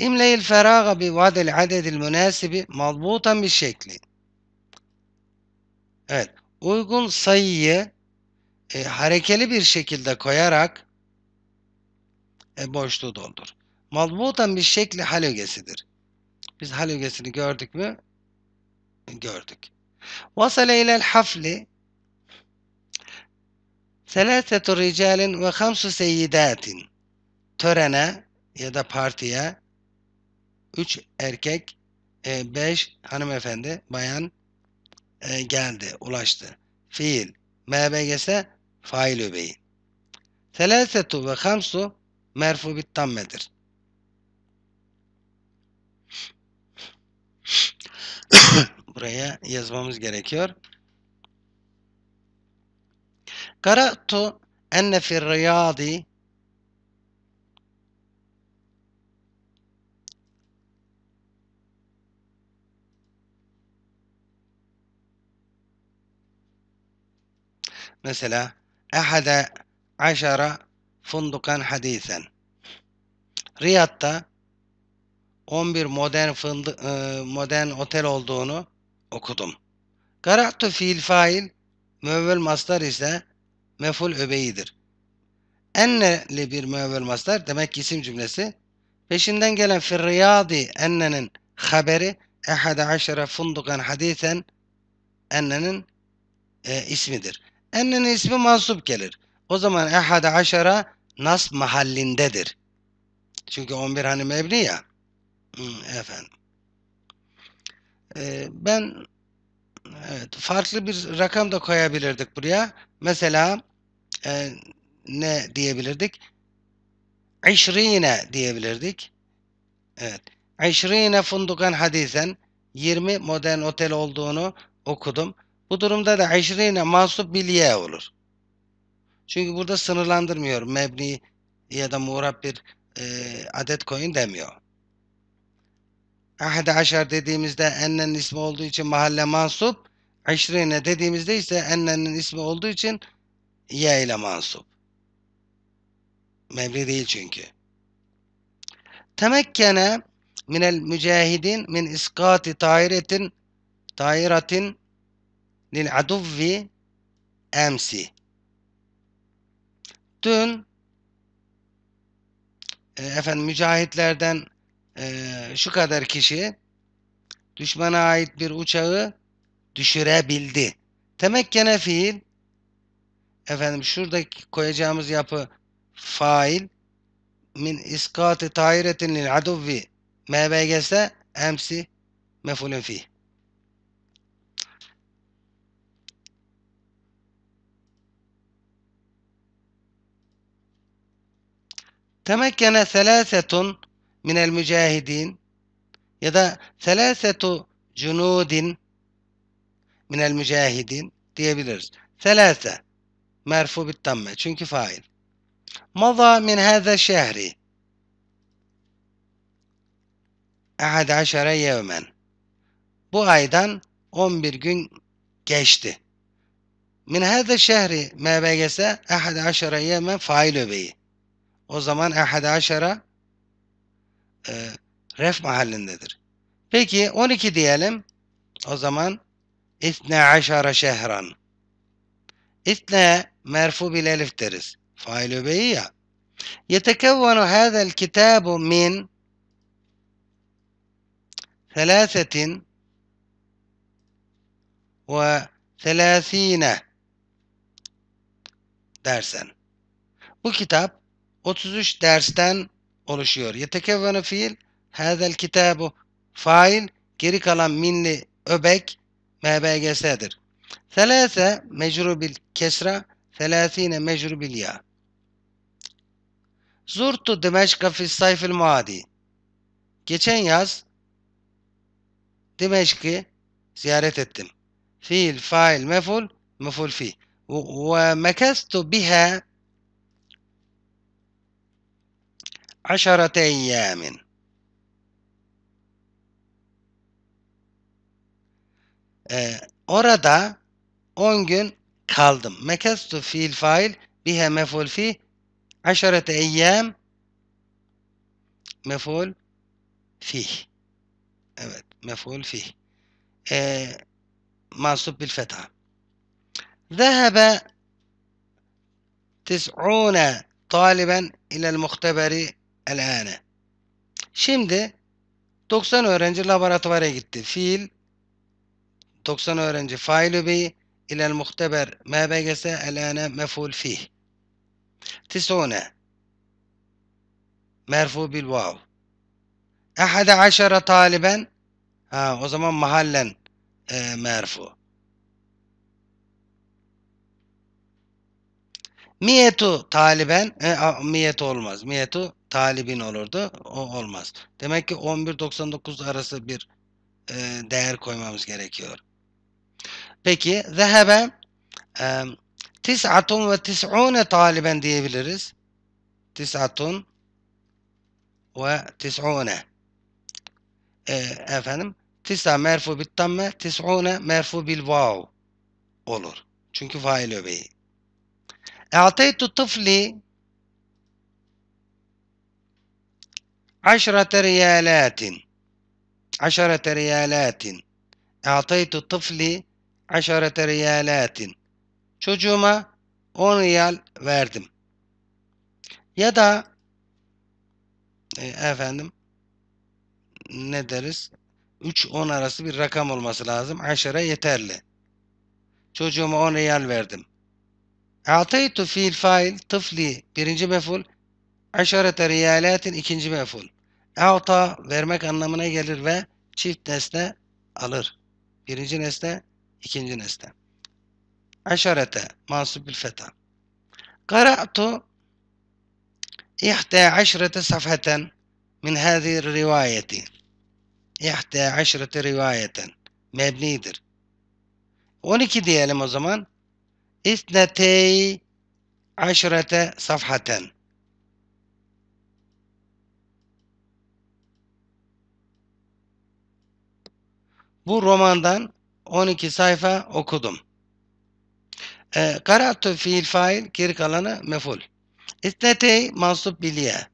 املئ الفراغ بوضع العدد المناسب مضبوطا بالشكل. Evet. Uygun sayıyı e, harekeli bir şekilde koyarak e, boşluğu doldur. Mazbutan bir şekli hal ögesidir. Biz hal ögesini gördük mü? Gördük. Vasale ilel hafli Selâsetu ricalin ve hamsu seyyidatin Törene ya da partiye üç erkek, e, beş hanımefendi, bayan e, geldi, ulaştı. Fiil, MBGS, fail öbeği. Selâsetu ve hamsu merfu bit tammedir. Buraya yazmamız gerekiyor. Karatu enne fir riyadi Mesela ehade aşara fundukan hadisen. Riyad'da 11 modern fındı, e, modern otel olduğunu okudum. Karatu fiil fail müevvel mastar ise meful öbeğidir. Enneli bir müevvel mastar demek ki isim cümlesi. Peşinden gelen firriyadi ennenin haberi ehade aşere fundukan hadisen ennenin e, ismidir. Ennenin ismi mansup gelir. O zaman ehade aşara nas mahallindedir. Çünkü 11 hani mebni ya. Efendim. Ee, ben evet, farklı bir rakam da koyabilirdik buraya. Mesela e, ne diyebilirdik? İşrine diyebilirdik. Evet. İşrine fundukan hadisen 20 modern otel olduğunu okudum. Bu durumda da işrine mansup bilye olur. Çünkü burada sınırlandırmıyor. Mebni ya da muğrab bir e, adet koyun demiyor. Ahde aşar dediğimizde ennenin ismi olduğu için mahalle mansup. İşrine dediğimizde ise ennenin ismi olduğu için ye ile mansup. Mebni değil çünkü. Temekkene minel mücahidin min iskati tairetin tairatin aduvvi emsi. Dün e, efendim mücahitlerden e, şu kadar kişi düşmana ait bir uçağı düşürebildi. Temekkene fiil efendim şuradaki koyacağımız yapı fail min iskati tairetin lil aduvvi MBGS emsi mefulün fih. Temekkene selasetun minel mücahidin ya da selasetu cunudin minel mücahidin diyebiliriz. Selase merfu bit tamme çünkü fail. Maza min hâze şehri ahad aşara yevmen bu aydan 11 gün geçti. Min hâze şehri mebegese ahad aşara yevmen fail öbeği. O zaman ahad aşara e, ref mahallindedir. Peki 12 diyelim. O zaman İthne aşara şehran. İthne merfu bil elif deriz. Fail öbeği ya. يتكون هذا الكتاب من ثلاثة وثلاثين dersen. Bu kitap 33 dersten oluşuyor. Yetekevvenu fiil hazel kitabu fail geri kalan minli öbek mbgs'dir. Selase mecru bil kesra selasine mecru bil ya. Zurtu Dimeşka fi sayfil muadi. Geçen yaz Dimeşk'i ziyaret ettim. Fiil, fail, meful, meful fi. Ve mekestu biha عشرة أيام. آه، أرادا أونجن كالدم. مكست في الفايل بها مفول في عشرة أيام مفول فيه. أبد مفول فيه آه، منصوب بالفتحة ذهب تسعون طالبا إلى المختبر elâne. Şimdi 90 öğrenci laboratuvara gitti. Fiil 90 öğrenci failü bi ilel muhteber mbgs elâne meful fih. Tisune merfu bil vav. Ehade aşara taliben ha o zaman mahallen e, merfu. Miyetu taliben e, a, miyetu olmaz. Miyetu talibin olurdu. O olmaz. Demek ki 11.99 arası bir e, değer koymamız gerekiyor. Peki zehebe e, tis'atun ve tis'une taliben diyebiliriz. Tis'atun ve tis'une e, efendim tis'a merfu bit tamme tis'une merfu bil vav olur. Çünkü fail öbeği. E'teytu tıfli aşrate riyalatin aşrate riyalatin E'teytu tıfli aşarete riyalatin. Çocuğuma 10 riyal verdim. Ya da e, efendim ne deriz? 3-10 arası bir rakam olması lazım. Aşara yeterli. Çocuğuma 10 riyal verdim. Ataytu fiil fail tıfli birinci meful aşarete riyalatin ikinci meful. Ata vermek anlamına gelir ve çift nesne alır. Birinci nesne ikinci nesne. Aşarete mansub bil feta. Qara'tu ihda aşrete safheten min hâzî rivayeti. İhda aşrete rivayeten. Mebnidir. 12 diyelim o zaman. İsnetey aşrete safhaten. Bu romandan 12 sayfa okudum. E, Karatu fiil fail geri kalanı meful. İsnetey mansup biliye.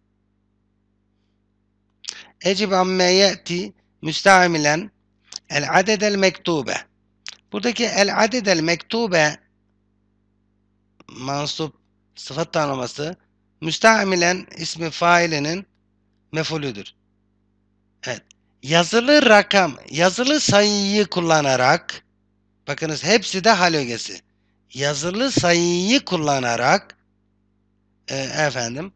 Ecib amme ye'ti müstamilen el adedel mektube. Buradaki el adedel mektube mansup sıfat tanıması müstamilen ismi failinin mefulüdür. Yazılı rakam, yazılı sayıyı kullanarak bakınız hepsi de hal. Yazılı sayıyı kullanarak e, efendim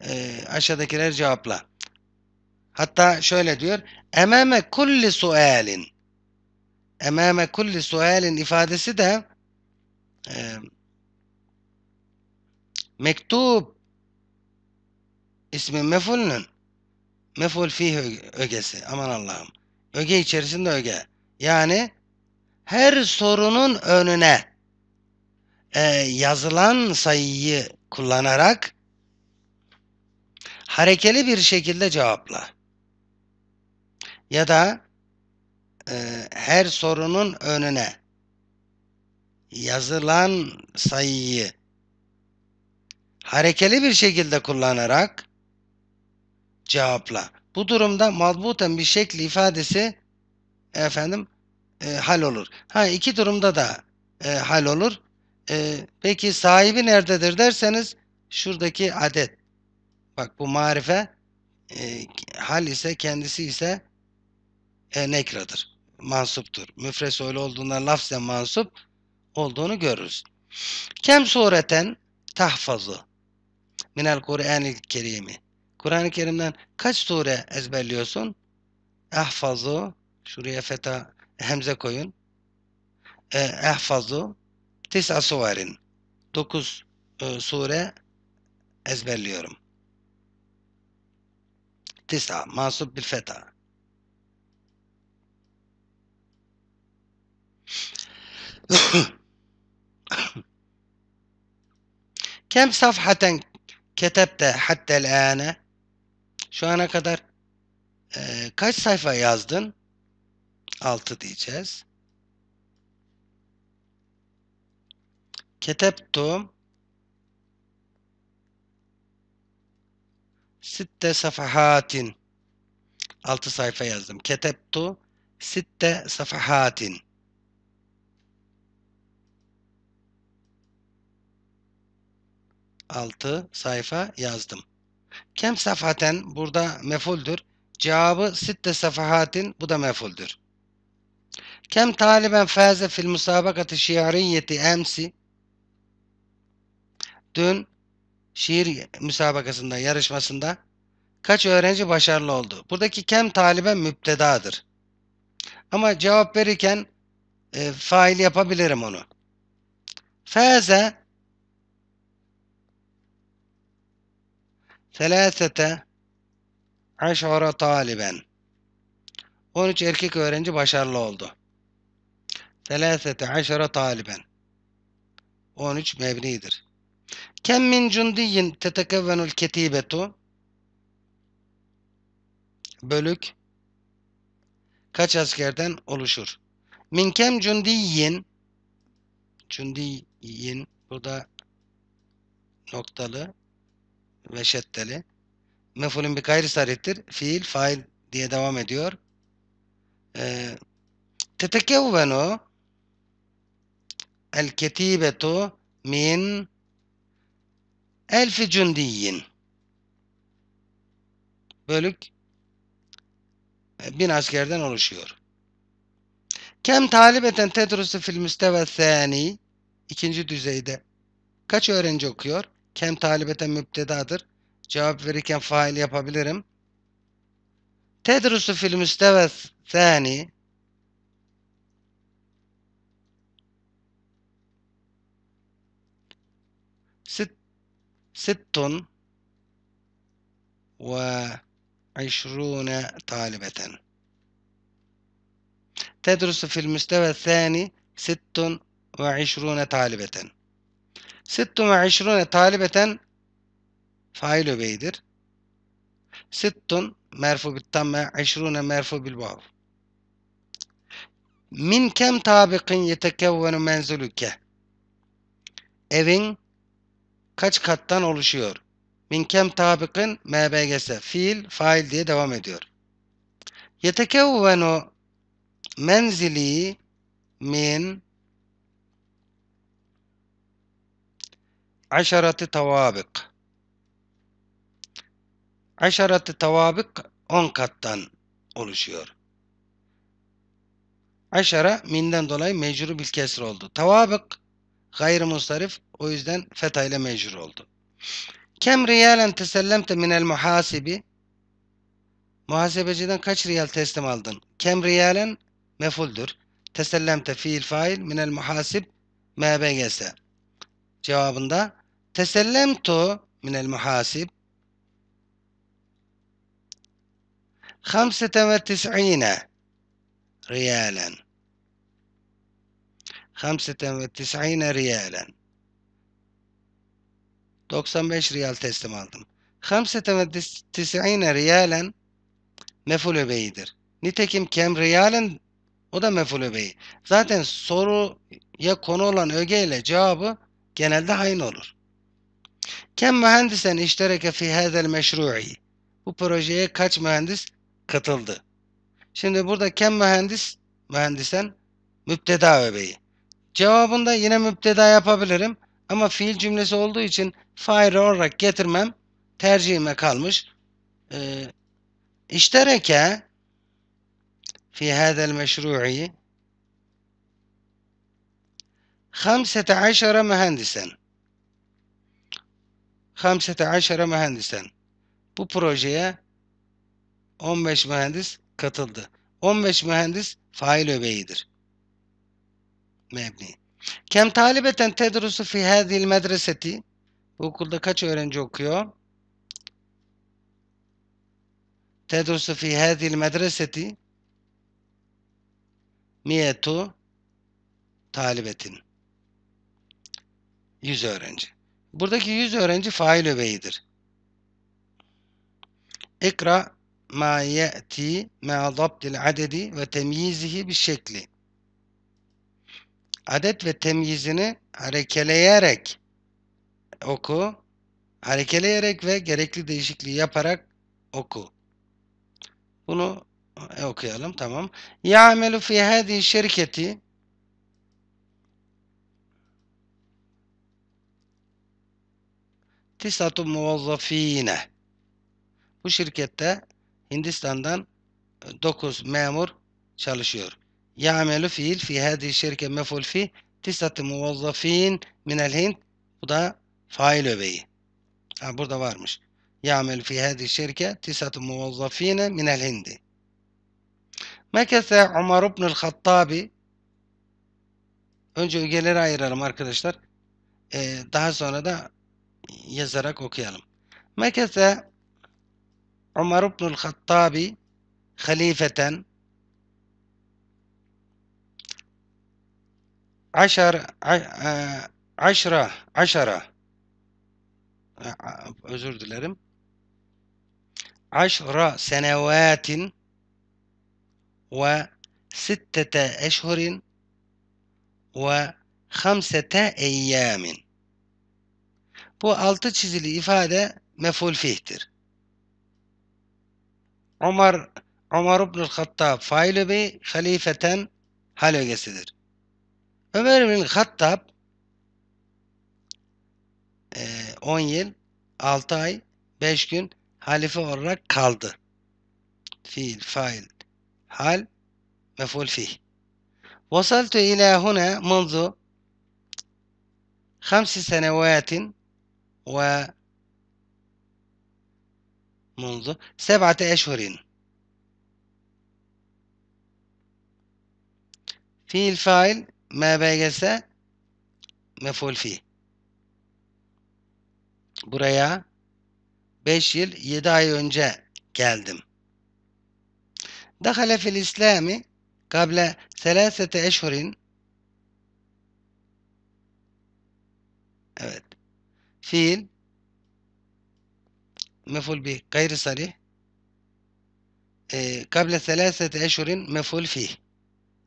e, aşağıdakiler cevapla. Hatta şöyle diyor. Ememe kulli sualin emame kulli sualin ifadesi de e, mektup ismi mefulünün Meful fih ögesi. Aman Allah'ım. Öge içerisinde öge. Yani her sorunun önüne e, yazılan sayıyı kullanarak harekeli bir şekilde cevapla. Ya da e, her sorunun önüne yazılan sayıyı harekeli bir şekilde kullanarak cevapla. Bu durumda madbuten bir şekli ifadesi efendim e, hal olur. Ha iki durumda da e, hal olur. E, peki sahibi nerededir derseniz şuradaki adet. Bak bu marife e, hal ise kendisi ise e, nekradır. Mansuptur. Müfres öyle olduğunda lafzen mansup olduğunu görürüz. Kem sureten tahfazu minel Kur'an-ı Kerimi Kur'an-ı Kerim'den kaç sure ezberliyorsun? Ehfazu şuraya feta hemze koyun. E, ehfazu tis'a suverin. Dokuz e, sure ezberliyorum. Tis'a mansup bil feta. Kem safhaten ketebte hattel ane şu ana kadar e, kaç sayfa yazdın? 6 diyeceğiz. Ketebtu sitte safahatin 6 sayfa yazdım. Ketebtu sitte safahatin. Altı sayfa yazdım. Kem safaten burada mefuldür. Cevabı sitte safahatin bu da mefuldür. Kem taliben faze fil musabakati şiariyeti emsi Dün şiir müsabakasında, yarışmasında kaç öğrenci başarılı oldu? Buradaki kem taliben müptedadır. Ama cevap verirken e, fail yapabilirim onu. Faze Selâsete aşara taliben 13 erkek öğrenci başarılı oldu. Selâsete aşara taliben 13 mebnidir. Kem min cundiyin tetekevvenul ketibetu Bölük kaç askerden oluşur? Min kem cundiyin cundiyin burada noktalı ve şeddeli. Mefulün bir gayri sarihtir. Fiil, fail diye devam ediyor. Ee, tetekevvenu el ketibetu min elfi cundiyin bölük bin askerden oluşuyor. Kem talibeten tedrusu fil müsteve ikinci düzeyde kaç öğrenci okuyor? Kem talibeten müptedadır. Cevap verirken fail yapabilirim. Tedrusu fil müsteve thani sit sittun وعشرون طالبة تدرس في المستوى الثاني ست وعشرون طالبة Sittun ve işrune talibeten fail öbeydir. Sittun merfu bit tamme işrune merfu bil vav. Min kem tabikin yetekevvenu menzulüke. Evin kaç kattan oluşuyor? Min kem tabikin mbg'si. Fiil, fail diye devam ediyor. Yetekevvenu menzili min aşarati tavabık. Aşarati tavabık 10 kattan oluşuyor. Aşara minden dolayı mecrur bil kesr oldu. Tavabık gayrimustarif o yüzden feta ile mecrur oldu. Kem riyalen tesellemte minel muhasibi Muhasebeciden kaç riyal teslim aldın? Kem riyalen mefuldür. Tesellemte fiil fail minel muhasib mbgs. Cevabında tesellemtu minel muhasib خمسة وتسعين ريالا خمسة وتسعين ريالا 95 riyal teslim aldım. 95 riyalen meful beyidir. Nitekim kem riyalen o da meful beyi. Zaten soruya konu olan öge ile cevabı genelde aynı olur. Kem mühendisen iştereke fi hadel meşru'i. Bu projeye kaç mühendis katıldı? Şimdi burada kem mühendis, mühendisen müpteda öbeği. Cevabında yine müpteda yapabilirim. Ama fiil cümlesi olduğu için fail olarak getirmem tercihime kalmış. Ee, iştereke fi hadel meşru'i 15 mühendisen 15 mühendisen bu projeye 15 mühendis katıldı. 15 mühendis fail öbeğidir. Mebni. Kem talibeten tedrusu fi hadil medreseti bu okulda kaç öğrenci okuyor? Tedrusu fi hadil medreseti miyetu talibetin 100 öğrenci. Buradaki 100 öğrenci fail öbeğidir. İkra ma ye'ti ma dabdil adedi ve temyizihi bir şekli adet ve temyizini harekeleyerek oku. Harekeleyerek ve gerekli değişikliği yaparak oku. Bunu e, okuyalım tamam. Ya'melu fi hadihi şirketi tisatu muvazzafine. Bu şirkette Hindistan'dan 9 memur çalışıyor. Ya'melu fiil fi hadihi şirke meful fi tisatu muvazzafin minel Hind. Bu da fail öbeği. Ha, burada varmış. Ya'melu fi hadihi şirke tisatu muvazzafine minel Hindi. Mekese Umar ibn el-Hattabi Önce ögeleri ayıralım arkadaşlar. Ee, daha sonra da yazarak okuyalım. Mekese Umar ibn el-Hattabi halifeten aşar aşra aşara özür dilerim aşra senevatin ve sittete eşhurin ve hamsete eyyamin. Bu altı çizili ifade meful fihtir. Ömer Ömer ibn Hattab faili bey halifeten hal ögesidir. Ömer ibn Hattab 10 e, yıl 6 ay 5 gün halife olarak kaldı. Fiil, fail, hal, meful fih. وصلت إلى هنا منذ خمس سنوات و منذ سبعة أشهر في الفايل ما بقيس مفعول فيه buraya 5 yıl 7 ay önce geldim. Dakale fil İslami قبل ثلاثة أشهر evet fiil meful bih gayri sarih e, kable selasete eşhurin meful fih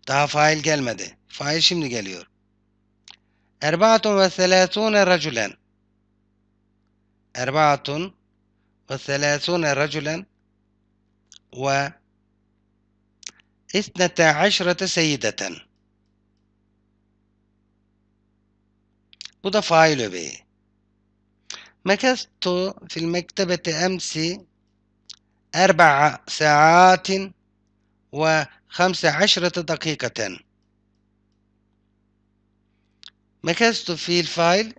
daha fail gelmedi. Fail şimdi geliyor. Erbaatun ve selasune racülen Erbaatun ve selasune racülen ve isnete aşrete seyideten. Bu da fail öbeği. Fil mektebeti emsi erba'a saatin ve hamse aşrete dakikaten. Mekastu fiil fail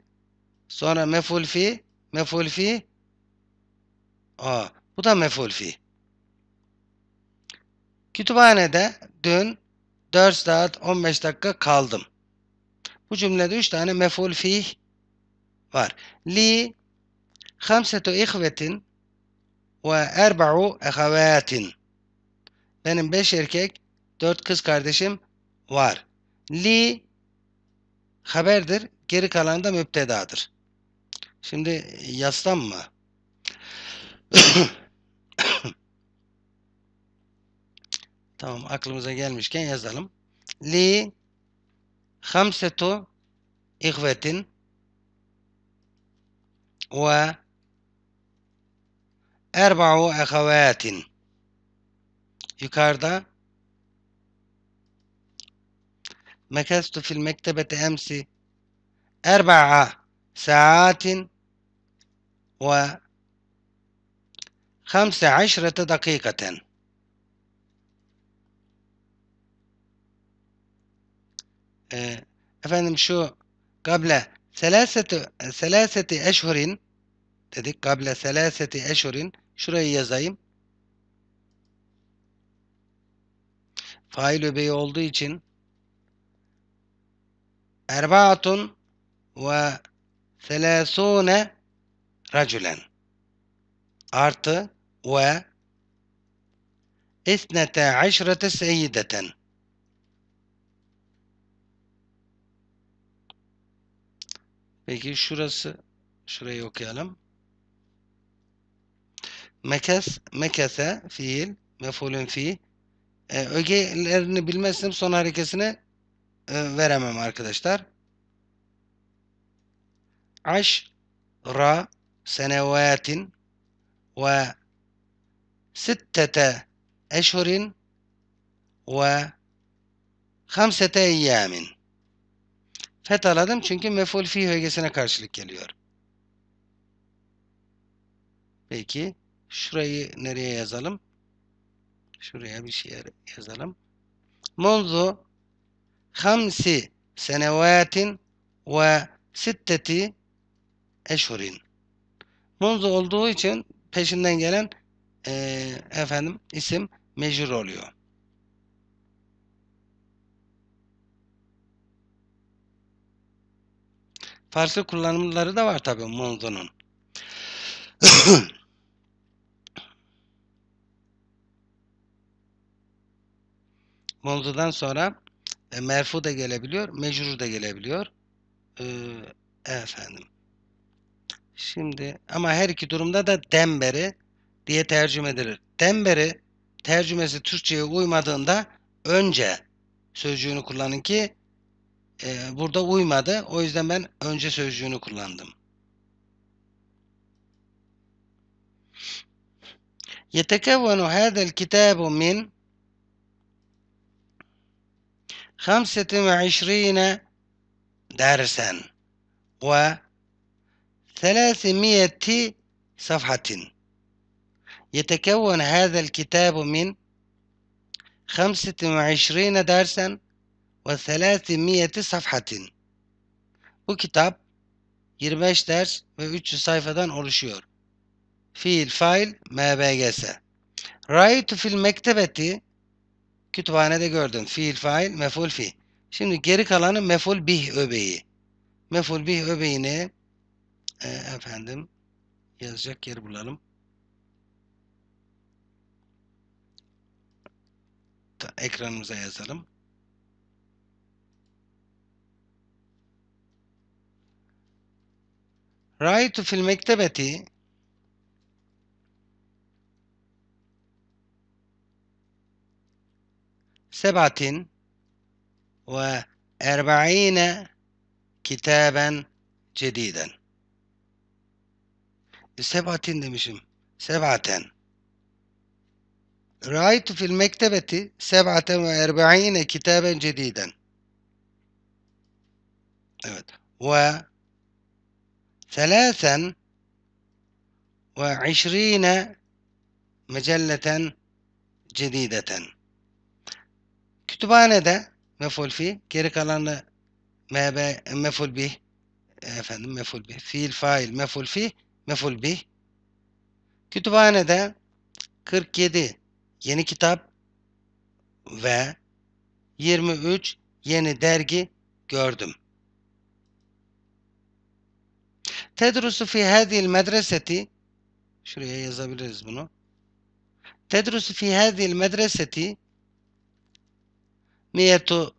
sonra meful fi meful fi Aa, bu da meful fi. Kütüphanede dün 4 saat 15 dakika kaldım. Bu cümlede 3 tane meful fih var. Li ihvetin ve erba'u ehavatin. Benim 5 erkek 4 kız kardeşim var. Li haberdir. Geri kalan da müptedadır. Şimdi yazsam mı? Tamam aklımıza gelmişken yazalım. Li hamsetu ihvetin ve أربع أخوات. يكاردا مكثت في المكتبة أمس أربع ساعات و خمس عشرة دقيقة. أه، أفندم شو؟ قبل ثلاثة ثلاثة أشهر قبل ثلاثة أشهر şurayı yazayım. Fail öbeği olduğu için erbaatun ve selasune racülen artı ve isnete aşrete seyyideten. Peki şurası şurayı okuyalım. Mekes, mekese fiil, mefulün fi. E, ögelerini bilmezsem son harekesini e, veremem arkadaşlar. Aş ra senevatin ve sittete eşhurin ve hamsete eyyamin. Fethaladım çünkü meful fi ögesine karşılık geliyor. Peki şurayı nereye yazalım? Şuraya bir şey yazalım. Munzu hamsi senevatin ve sitteti eşhurin. Munzu olduğu için peşinden gelen e, efendim isim mecrur oluyor. Farklı kullanımları da var tabii munzunun. Munzudan sonra e, merfu da gelebiliyor, mecrur da gelebiliyor. E, efendim. Şimdi ama her iki durumda da demberi diye tercüme edilir. Demberi tercümesi Türkçe'ye uymadığında önce sözcüğünü kullanın ki e, burada uymadı. O yüzden ben önce sözcüğünü kullandım. يتكون هذا الكتاب من خمسة وعشرين درسا و ثلاثمائة صفحة. يتكون هذا الكتاب من خمسة وعشرين درسا وثلاثمائة صفحة. وكتاب 25 درس و 300 صفحة في الفايل ما باقي رأيت في المكتبة Kütüphanede gördüm. Fiil fail meful fi. Şimdi geri kalanı meful bih öbeği. Meful bih öbeğini e, efendim yazacak yer bulalım. Ta, ekranımıza yazalım. Raitu fil mektebeti سبعة وأربعين كتابا جديدا سبعة demişim. سبعة رأيت في المكتبة سبعة وأربعين كتابا جديدا evet. و ثلاثا وعشرين مجلة جديدة kütüphanede meful fi geri kalanı mb meful bih efendim meful bih fiil fail meful fi meful bih kütüphanede 47 yeni kitap ve 23 yeni dergi gördüm. Tedrusu fi hadhihi medreseti şuraya yazabiliriz bunu. Tedrusu fi hadhihi medreseti miyetu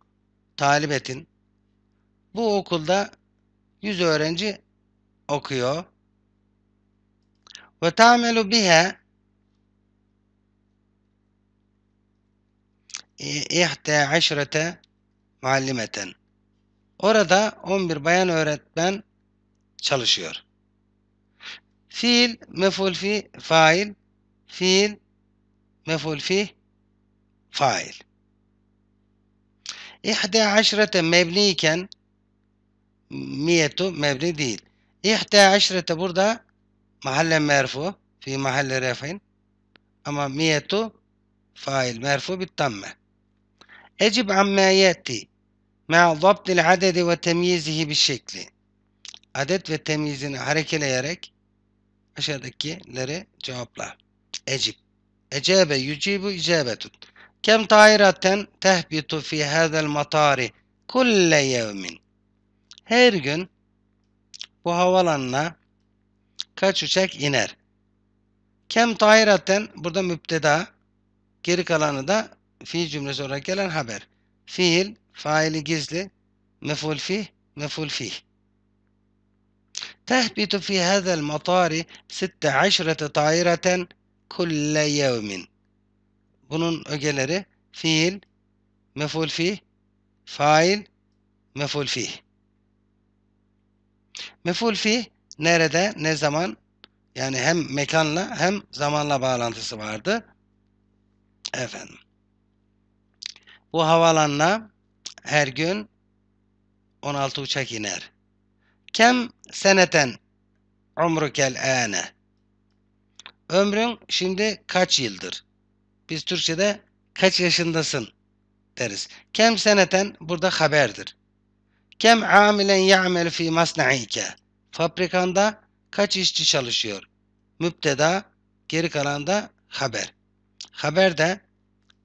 talibetin bu okulda 100 öğrenci okuyor. Ve ta'melu biha ihte aşrete muallimeten. Orada 11 bayan öğretmen çalışıyor. Fiil, meful fi, fail, fiil, meful fi, fail. İhde aşrete mebni iken miyetu mebni değil. İhde aşrete burada mahalle merfu fi mahalle refin ama miyetu fail merfu bit tamme. Ecib amma yeti ma zabtil adedi ve temyizihi bir şekli. Adet ve temyizini harekeleyerek aşağıdakileri cevapla. Ecib. Ecebe yücibu icabetun. Kem tairaten tehbitu fi hadal matari kulle yevmin. Her gün bu havalanına kaç uçak iner? Kem tairaten burada müpteda geri kalanı da fiil cümlesi olarak gelen haber. Fiil, faili gizli, meful fih, meful fih. تهبط في هذا المطار ست عشرة طائرة كل يوم bunun ögeleri fiil, meful fih, fail, meful fih. Meful fih nerede, ne zaman? Yani hem mekanla hem zamanla bağlantısı vardı. Efendim. Bu havaalanına her gün 16 uçak iner. Kem seneten umrukel ane. Ömrün şimdi kaç yıldır? Biz Türkçe'de kaç yaşındasın deriz. Kem seneten burada haberdir. Kem amilen ya'mel fi masna'ike. Fabrikanda kaç işçi çalışıyor? Müpteda, geri kalan da haber. Haber de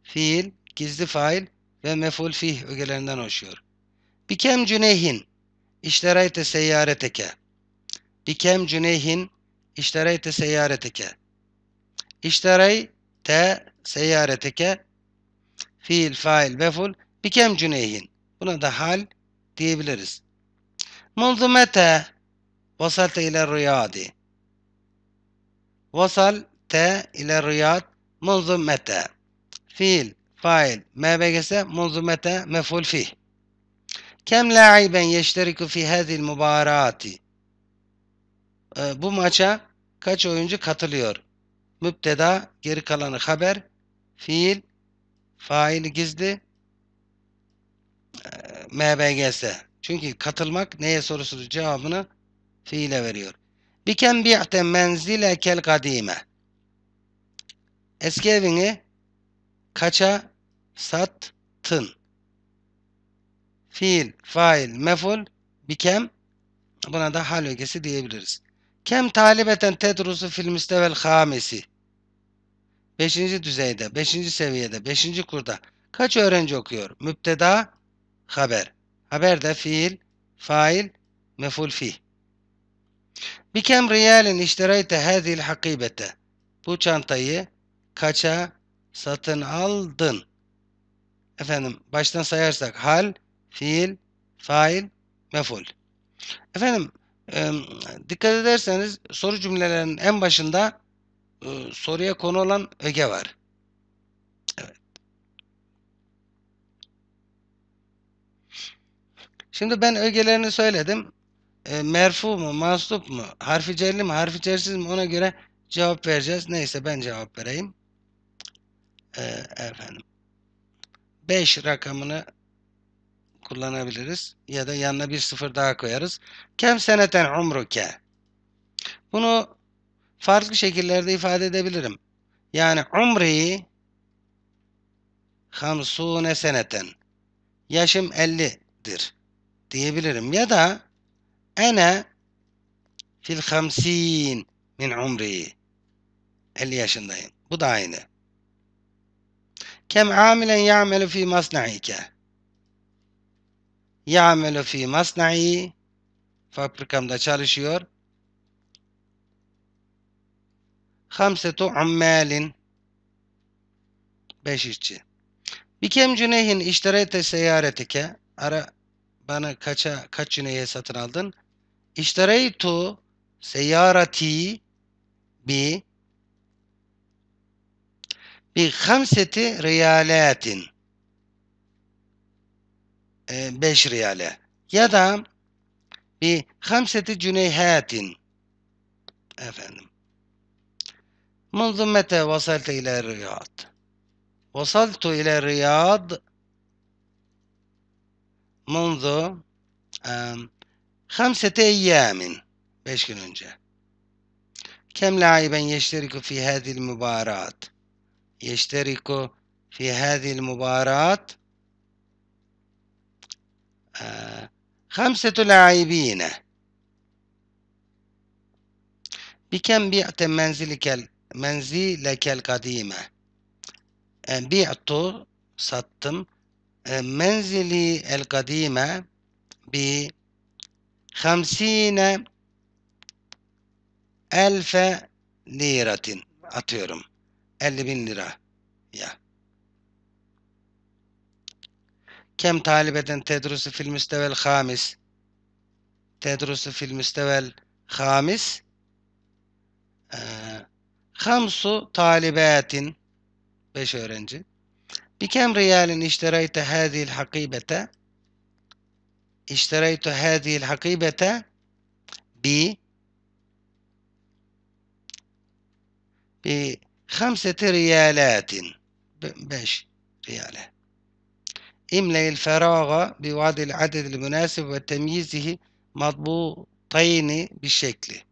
fiil, gizli fail ve meful fih ögelerinden oluşuyor. Bikem cüneyhin iştereyte seyyareteke. Bikem cüneyhin iştereyte seyyareteke. İştereyte seyyareteke fiil, fail, meful bikem cüneyhin. Buna da hal diyebiliriz. Munzu mete vasalte ile riyadi. Vasalte ile riyad munzu mete. Fiil, fail, mebegese munzu mete meful fih. Kem la'iben yeşteriku fi hadhihi mübarati. Ee, bu maça kaç oyuncu katılıyor? Müpteda, geri kalanı haber, fiil, faili gizli, e, MBGS. Çünkü katılmak neye sorusu cevabını fiile veriyor. Biken bi'te menzilekel kadime. Eski evini kaça sattın? Fiil, fail, meful, bikem buna da hal ögesi diyebiliriz. Kem talibeten tedrusu fil müstevel hamisi. Beşinci düzeyde, beşinci seviyede, beşinci kurda kaç öğrenci okuyor? Müpteda, haber. Haber de fiil, fail, meful fih. Bikem riyalin iştereyte hadil hakibete. Bu çantayı kaça satın aldın? Efendim baştan sayarsak hal, fiil, fail, meful. Efendim e, dikkat ederseniz soru cümlelerinin en başında e, soruya konu olan öge var. Evet. Şimdi ben ögelerini söyledim. E, merfu mu, mansup mu, harfi cerli mi, harfi cersiz mi ona göre cevap vereceğiz. Neyse ben cevap vereyim. E, efendim. 5 rakamını kullanabiliriz. Ya da yanına bir sıfır daha koyarız. Kem seneten umruke. Bunu farklı şekillerde ifade edebilirim. Yani umri hamsune seneten. Yaşım 50'dir diyebilirim. Ya da ene fil hamsin min umri. 50 yaşındayım. Bu da aynı. Kem amilen ya'melu fi masna'ike. Ya'melu fi masna'i. Fabrikamda çalışıyor. Hamsetu ammalin. Beş işçi. Bikem cüneyhin işterete seyaretike. Ara bana kaça kaç cüneye satın aldın? İştereytu seyarati bi bi hamseti riyalatin. E, beş riyale. Ya da bi hamseti cüneyhatin. Efendim. منذ متى وصلت إلى الرياض؟ وصلت إلى الرياض منذ خمسة أيام. gün önce كم لاعبا يشترك في هذه المباراة؟ يشترك في هذه المباراة خمسة لاعبين. بكم بعت منزلك menzilekel kadime. E, bi'tu sattım. E, menzili el kadime bi hamsine elfe liratin atıyorum. 50 bin lira ya. Kem talibeden tedrusu fil müstevel hamis tedrusu fil müstevel hamis Hamsu talibatin. Beş öğrenci. Bikem riyalin iştereyte hâzihil hakibete. İştereytu hâzihil hakibete bi bi hamseti riyalatin. Beş riyale. İmleyil feraga bi vadil adedil münasib ve temyizihi matbu tayini bir şekli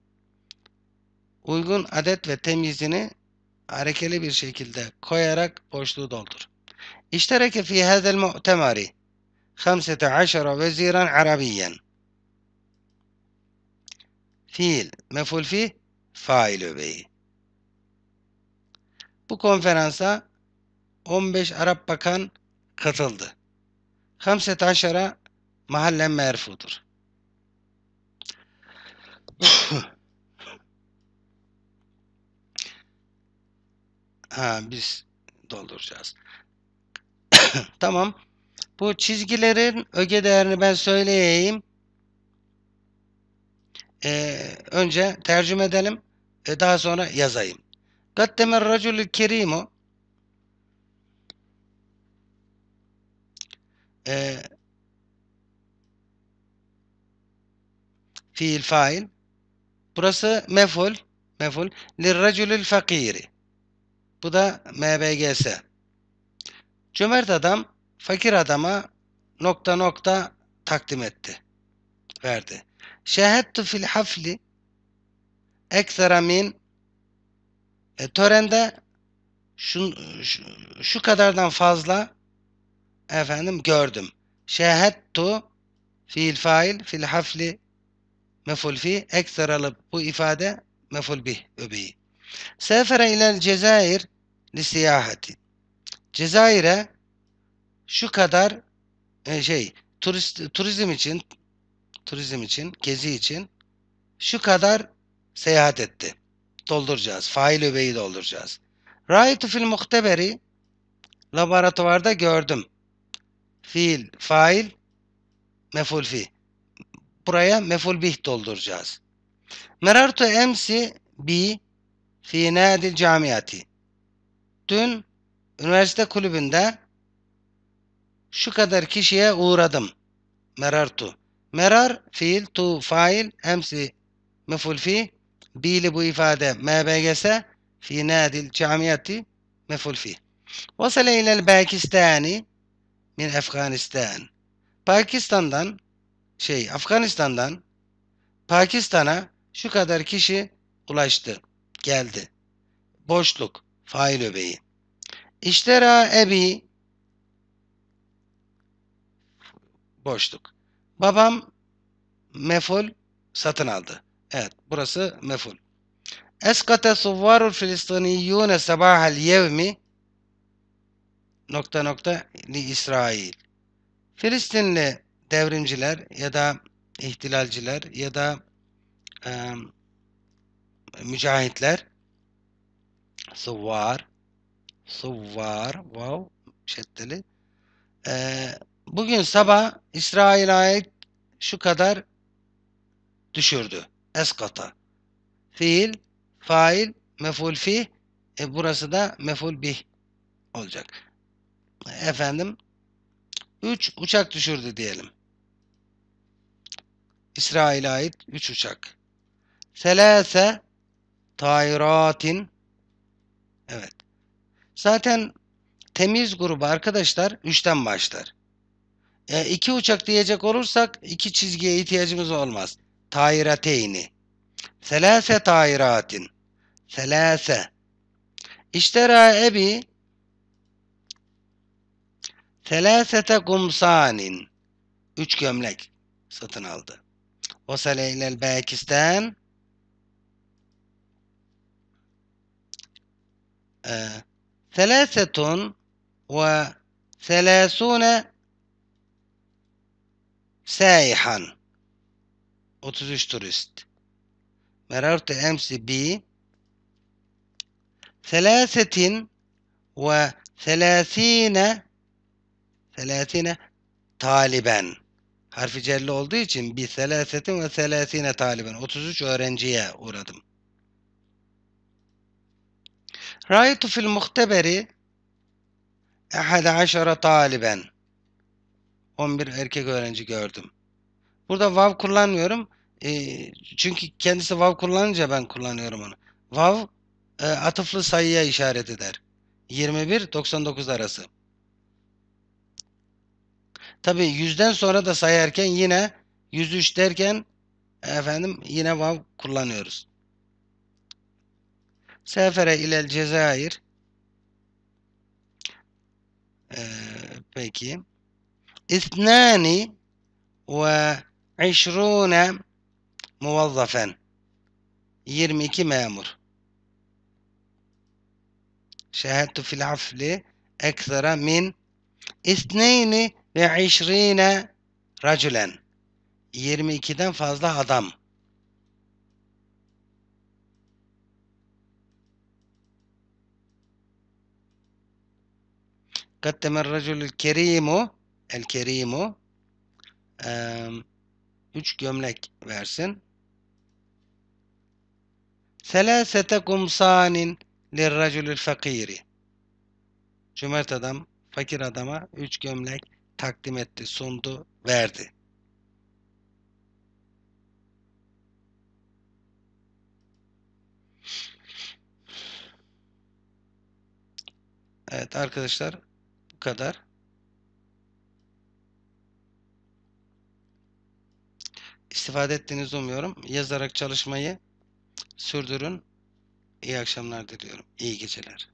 uygun adet ve temyizini harekeli bir şekilde koyarak boşluğu doldur. İştereke fi hadal mu'temari 15 veziran arabiyen. Fiil, meful fi, fail öbeği. Bu konferansa 15 Arap bakan katıldı. 15 mahallen merfudur. Ha biz dolduracağız. tamam. Bu çizgilerin öge değerini ben söyleyeyim. Ee, önce tercüme edelim. E, daha sonra yazayım. Kaddemer racülü kerimu e, fiil fail burası meful meful lirracülül fakiri bu da mbgs cömert adam fakir adama nokta nokta takdim etti verdi şehadtu fil hafli ekstra min e, törende şu, şu, şu kadardan fazla efendim gördüm. Şehadtu fiil fail fil hafli meful fi ekseralı bu ifade meful bih öbeği. Sefere ilel Cezayir li siyahati. Cezayir'e şu kadar e, şey turist, turizm için turizm için gezi için şu kadar seyahat etti. Dolduracağız. Fail öbeği dolduracağız. Raitu fil muhteberi laboratuvarda gördüm fiil, fail, meful fi. Buraya meful bih dolduracağız. Merartu emsi bi fi nadil camiati. Dün üniversite kulübünde şu kadar kişiye uğradım. Merartu. Merar fiil, tu fail, emsi meful fi. Bili bu ifade mbgs fi nadil camiati meful fi. Vasale ilel Pakistani min Afganistan. Pakistan'dan şey Afganistan'dan Pakistan'a şu kadar kişi ulaştı. Geldi. Boşluk. Fail öbeği. İştera ebi boşluk. Babam meful satın aldı. Evet burası meful. Eskate suvvarul filistiniyyune sabahal yevmi nokta nokta li İsrail. Filistinli devrimciler ya da ihtilalciler ya da e, mücahitler suvvar suvvar wow şeddeli e, bugün sabah İsrail'e ait şu kadar düşürdü. Eskata. Fiil, fail, meful fi, e, burası da meful bih olacak efendim 3 uçak düşürdü diyelim. İsrail'e ait 3 uçak. Selase tayratin Evet. Zaten temiz grubu arkadaşlar 3'ten başlar. E, iki uçak diyecek olursak iki çizgiye ihtiyacımız olmaz. Tayrateyni. Selase tayratin. Selase. İştera ebi Selâsete kumsanin. Üç gömlek satın aldı. Vasale ilel Bekistan ثلاثة وثلاثون سائحا 33 turist مررت أمس ب ثلاثة وثلاثين selasine taliben. Harfi celli olduğu için bir selasetin ve selasine taliben. 33 öğrenciye uğradım. Raitu fil muhteberi ehade aşara taliben. 11 erkek öğrenci gördüm. Burada vav kullanmıyorum. E, çünkü kendisi vav kullanınca ben kullanıyorum onu. Vav e, atıflı sayıya işaret eder. 21-99 arası. Tabi yüzden sonra da sayarken yine 103 derken efendim yine vav kullanıyoruz. Sefere ilel Cezayir. Ee, peki. İthnani ve işrune muvazzafen 22 memur. Şehadtu fil afli ekstra min İthneyni ve işrine racülen 22'den fazla adam قدم الرجل الكريم الكريم em, üç gömlek versin. Selasete kumsanin lirracülül fakiri. Cömert adam fakir adama üç gömlek takdim etti, sundu, verdi. Evet arkadaşlar bu kadar. İstifade ettiğinizi umuyorum. Yazarak çalışmayı sürdürün. İyi akşamlar diliyorum. İyi geceler.